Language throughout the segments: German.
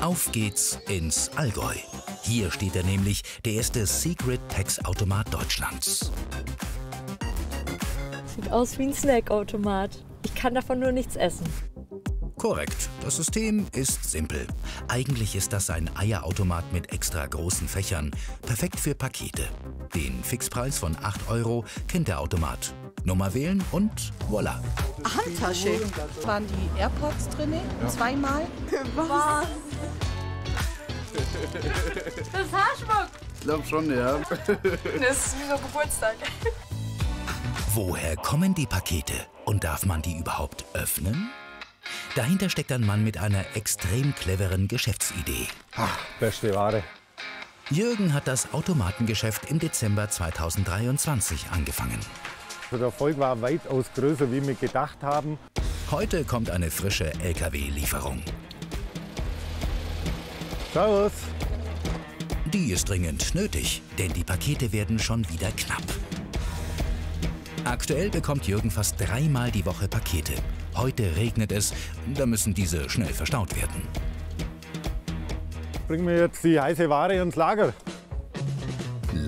Auf geht's ins Allgäu. Hier steht er nämlich, der erste Secret Tax Automat Deutschlands. Sieht aus wie ein Snackautomat. Ich kann davon nur nichts essen. Korrekt. Das System ist simpel. Eigentlich ist das ein Eierautomat mit extra großen Fächern. Perfekt für Pakete. Den Fixpreis von 8 Euro kennt der Automat. Nummer wählen und voilà. Handtasche. Waren die AirPods drin? Zweimal? Was? Das ist Haarschmuck. Ich glaube schon, ja. Das ist wie so Geburtstag. Woher kommen die Pakete? Und darf man die überhaupt öffnen? Dahinter steckt ein Mann mit einer extrem cleveren Geschäftsidee. Beste Ware. Jürgen hat das Automatengeschäft im Dezember 2023 angefangen. Also der Erfolg war weitaus größer, wie wir gedacht haben. Heute kommt eine frische LKW-Lieferung. Servus. Die ist dringend nötig, denn die Pakete werden schon wieder knapp. Aktuell bekommt Jürgen fast dreimal die Woche Pakete. Heute regnet es, da müssen diese schnell verstaut werden. Bringen wir jetzt die heiße Ware ins Lager.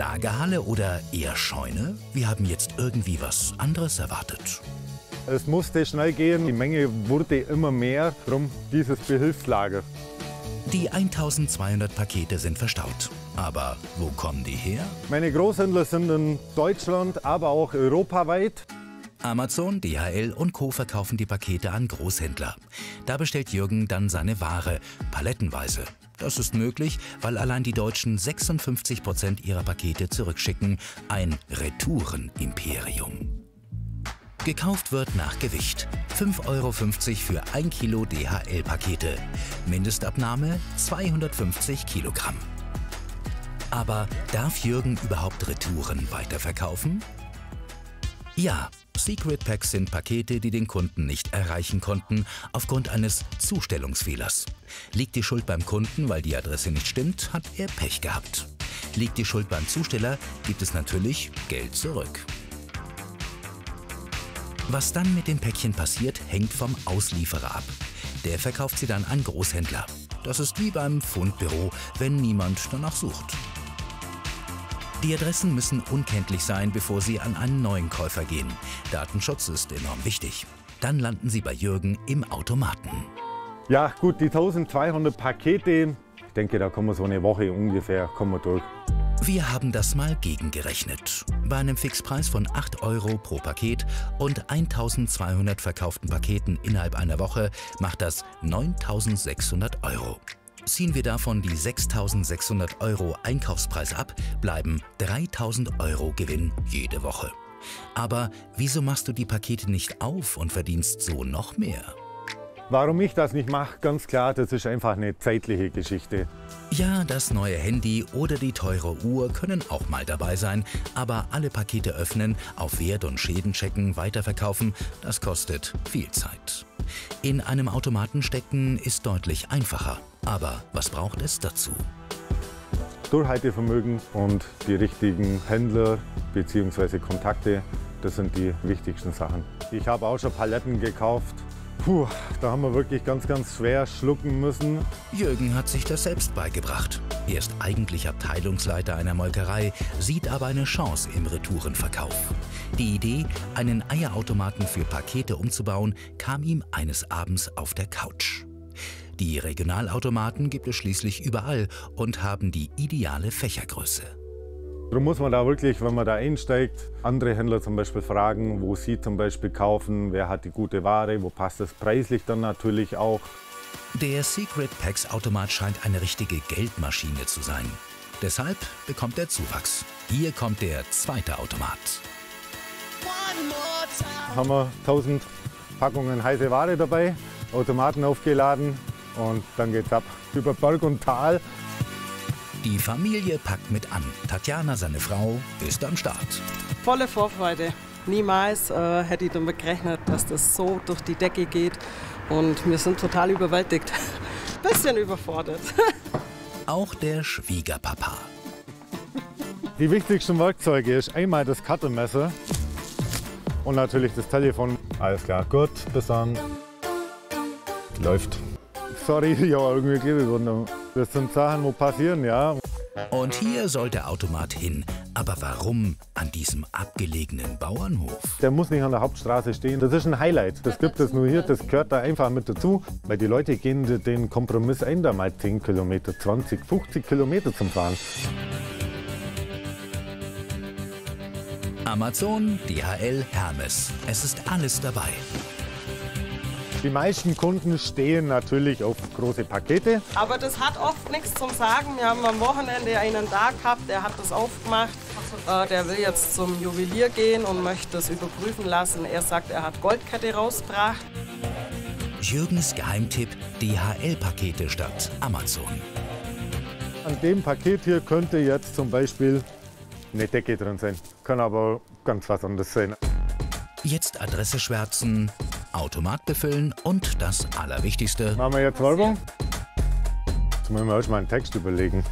Lagerhalle oder eher Scheune? Wir haben jetzt irgendwie was anderes erwartet. Es musste schnell gehen, die Menge wurde immer mehr, darum dieses Behilfslager. Die 1200 Pakete sind verstaut. Aber wo kommen die her? Meine Großhändler sind in Deutschland, aber auch europaweit. Amazon, DHL und Co. verkaufen die Pakete an Großhändler. Da bestellt Jürgen dann seine Ware, palettenweise. Das ist möglich, weil allein die Deutschen 56 Prozent ihrer Pakete zurückschicken. Ein Retouren-Imperium. Gekauft wird nach Gewicht. 5,50 Euro für 1 Kilo DHL-Pakete. Mindestabnahme 250 Kilogramm. Aber darf Jürgen überhaupt Retouren weiterverkaufen? Ja, Secret Packs sind Pakete, die den Kunden nicht erreichen konnten, aufgrund eines Zustellungsfehlers. Liegt die Schuld beim Kunden, weil die Adresse nicht stimmt, hat er Pech gehabt. Liegt die Schuld beim Zusteller, gibt es natürlich Geld zurück. Was dann mit dem Päckchen passiert, hängt vom Auslieferer ab. Der verkauft sie dann an Großhändler. Das ist wie beim Fundbüro, wenn niemand danach sucht. Die Adressen müssen unkenntlich sein, bevor sie an einen neuen Käufer gehen. Datenschutz ist enorm wichtig. Dann landen sie bei Jürgen im Automaten. Ja gut, die 1200 Pakete, ich denke, da kommen wir so eine Woche ungefähr kommen wir durch. Wir haben das mal gegengerechnet. Bei einem Fixpreis von 8 Euro pro Paket und 1200 verkauften Paketen innerhalb einer Woche macht das 9600 Euro. Ziehen wir davon die 6600 Euro Einkaufspreis ab, bleiben 3000 Euro Gewinn jede Woche. Aber wieso machst du die Pakete nicht auf und verdienst so noch mehr? Warum ich das nicht mache, ganz klar, das ist einfach eine zeitliche Geschichte. Ja, das neue Handy oder die teure Uhr können auch mal dabei sein, aber alle Pakete öffnen, auf Wert und Schäden checken, weiterverkaufen, das kostet viel Zeit. In einem Automaten stecken ist deutlich einfacher. Aber was braucht es dazu? Durchhaltevermögen und die richtigen Händler bzw. Kontakte, das sind die wichtigsten Sachen. Ich habe auch schon Paletten gekauft. Puh, da haben wir wirklich ganz, ganz schwer schlucken müssen. Jürgen hat sich das selbst beigebracht. Er ist eigentlich Abteilungsleiter einer Molkerei, sieht aber eine Chance im Retourenverkauf. Die Idee, einen Eierautomaten für Pakete umzubauen, kam ihm eines Abends auf der Couch. Die Regionalautomaten gibt es schließlich überall und haben die ideale Fächergröße. Darum muss man da wirklich, wenn man da einsteigt, andere Händler zum Beispiel fragen, wo sie zum Beispiel kaufen, wer hat die gute Ware, wo passt das preislich dann natürlich auch. Der Secret Packs Automat scheint eine richtige Geldmaschine zu sein. Deshalb bekommt er Zuwachs. Hier kommt der zweite Automat. Haben wir 1000 Packungen heiße Ware dabei, Automaten aufgeladen und dann geht's ab über Berg und Tal. Die Familie packt mit an. Tatjana, seine Frau, ist am Start. Volle Vorfreude. Niemals äh, hätte ich damit gerechnet, dass das so durch die Decke geht. Und wir sind total überwältigt. Bisschen überfordert. Auch der Schwiegerpapa. Die wichtigsten Werkzeuge ist einmal das Cuttermesser und natürlich das Telefon. Alles klar, gut, bis dann. Läuft. Sorry, ja, irgendwie geworden. Das sind Sachen, wo passieren, ja. Und hier soll der Automat hin. Aber warum an diesem abgelegenen Bauernhof? Der muss nicht an der Hauptstraße stehen. Das ist ein Highlight. Das gibt es nur hier. Das gehört da einfach mit dazu. Weil die Leute gehen den Kompromiss ein, da mal 10 Kilometer, 20, 50 Kilometer zum Fahren. Amazon, DHL, Hermes. Es ist alles dabei. Die meisten Kunden stehen natürlich auf große Pakete. Aber das hat oft nichts zum Sagen. Wir haben am Wochenende einen da gehabt, der hat das aufgemacht. Äh, der will jetzt zum Juwelier gehen und möchte es überprüfen lassen. Er sagt, er hat Goldkette rausgebracht. Jürgens Geheimtipp: DHL-Pakete statt Amazon. An dem Paket hier könnte jetzt zum Beispiel eine Decke drin sein. Kann aber ganz was anderes sein. Jetzt Adresse schwärzen, Automat befüllen und das Allerwichtigste. Machen wir jetzt Werbung? Jetzt müssen wir erst mal einen Text überlegen.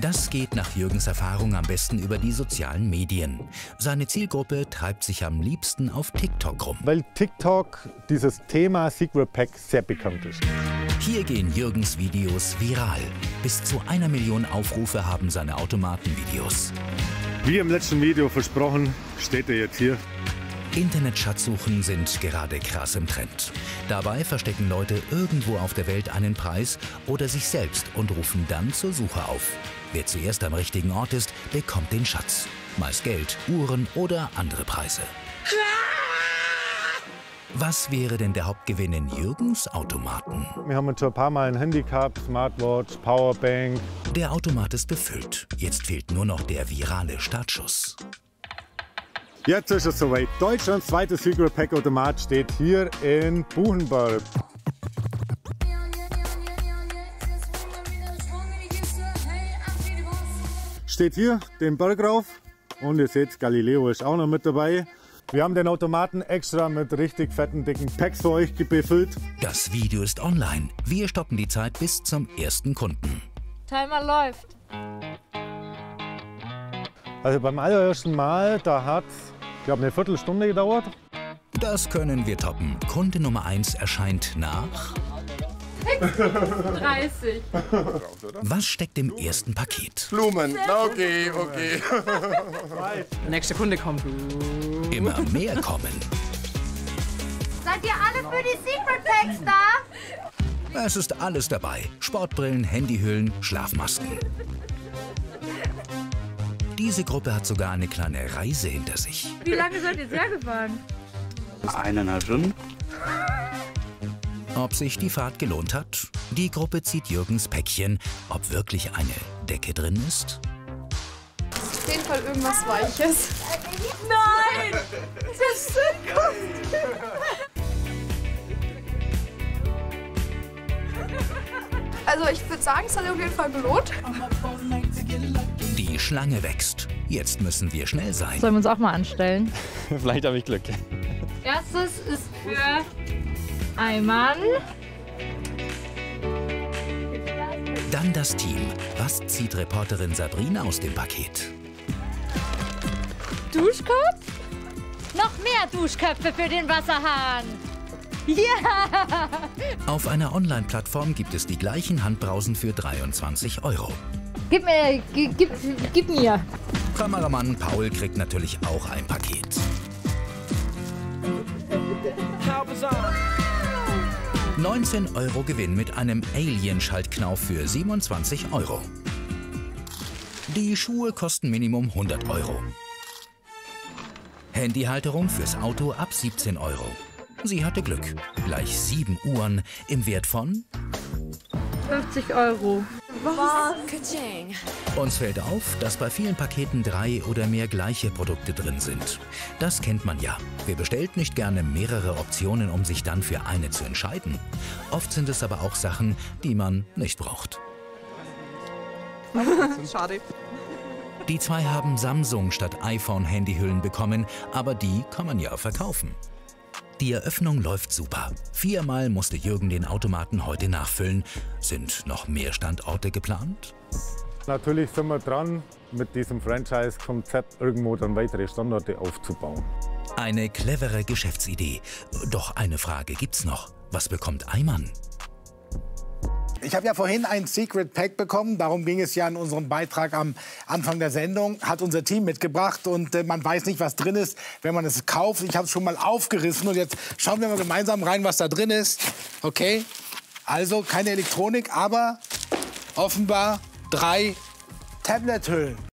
Das geht nach Jürgens Erfahrung am besten über die sozialen Medien. Seine Zielgruppe treibt sich am liebsten auf TikTok rum. Weil TikTok dieses Thema Secret Pack sehr bekannt ist. Hier gehen Jürgens Videos viral. Bis zu einer Million Aufrufe haben seine Automatenvideos. Wie im letzten Video versprochen, steht er jetzt hier. Internetschatzsuchen sind gerade krass im Trend. Dabei verstecken Leute irgendwo auf der Welt einen Preis oder sich selbst und rufen dann zur Suche auf. Wer zuerst am richtigen Ort ist, bekommt den Schatz. Meist Geld, Uhren oder andere Preise. Was wäre denn der Hauptgewinn in Jürgens Automaten? Wir haben jetzt schon ein paar Mal ein Handy gehabt, Smartwatch, Powerbank. Der Automat ist befüllt. Jetzt fehlt nur noch der virale Startschuss. Jetzt ist es soweit. Deutschlands zweites Secret Pack Automat steht hier in Buchenberg. Steht hier den Berg rauf und ihr seht, Galileo ist auch noch mit dabei. Wir haben den Automaten extra mit richtig fetten, dicken Packs für euch befüllt. Das Video ist online. Wir stoppen die Zeit bis zum ersten Kunden. Timer läuft. Also beim allerersten Mal, da hat ich glaube, eine Viertelstunde gedauert. Das können wir toppen. Kunde Nummer 1 erscheint nach 30. Was steckt im ersten Paket? Blumen. Okay, okay. Der nächste Kunde kommt. Immer mehr kommen. Seid ihr alle für die Secret Packs da? Es ist alles dabei. Sportbrillen, Handyhüllen, Schlafmasken. Diese Gruppe hat sogar eine kleine Reise hinter sich. Wie lange seid ihr hergefahren? Eineinhalb Stunden. Ob sich die Fahrt gelohnt hat? Die Gruppe zieht Jürgens Päckchen. Ob wirklich eine Decke drin ist? Auf jeden Fall irgendwas Weiches. Nein! Das sind Also ich würde sagen, es hat auf jeden Fall gelohnt. Schlange wächst. Jetzt müssen wir schnell sein. Sollen wir uns auch mal anstellen? Vielleicht habe ich Glück. Erstes ist für Eimann. Dann das Team. Was zieht Reporterin Sabrina aus dem Paket? Duschkopf? Noch mehr Duschköpfe für den Wasserhahn. Ja! Auf einer Online-Plattform gibt es die gleichen Handbrausen für 23 Euro. Gib mir, gib, gib, gib mir. Kameramann Paul kriegt natürlich auch ein Paket. ...19 Euro Gewinn mit einem Alien-Schaltknauf für 27 Euro. Die Schuhe kosten Minimum 100 Euro. Handyhalterung fürs Auto ab 17 Euro. Sie hatte Glück. Gleich sieben Uhren im Wert von 50 Euro. Uns fällt auf, dass bei vielen Paketen drei oder mehr gleiche Produkte drin sind. Das kennt man ja. Wer bestellt nicht gerne mehrere Optionen, um sich dann für eine zu entscheiden? Oft sind es aber auch Sachen, die man nicht braucht. Schade. Die zwei haben Samsung statt iPhone-Handyhüllen bekommen, aber die kann man ja verkaufen. Die Eröffnung läuft super. Viermal musste Jürgen den Automaten heute nachfüllen. Sind noch mehr Standorte geplant? Natürlich sind wir dran, mit diesem Franchise-Konzept irgendwo dann weitere Standorte aufzubauen. Eine clevere Geschäftsidee. Doch eine Frage gibt's noch. Was bekommt Eimann? Ich habe ja vorhin ein Secret Pack bekommen. Darum ging es ja in unserem Beitrag am Anfang der Sendung. Hat unser Team mitgebracht und äh, man weiß nicht, was drin ist, wenn man es kauft. Ich habe es schon mal aufgerissen und jetzt schauen wir mal gemeinsam rein, was da drin ist. Okay, also keine Elektronik, aber offenbar drei Tablet-Hüllen.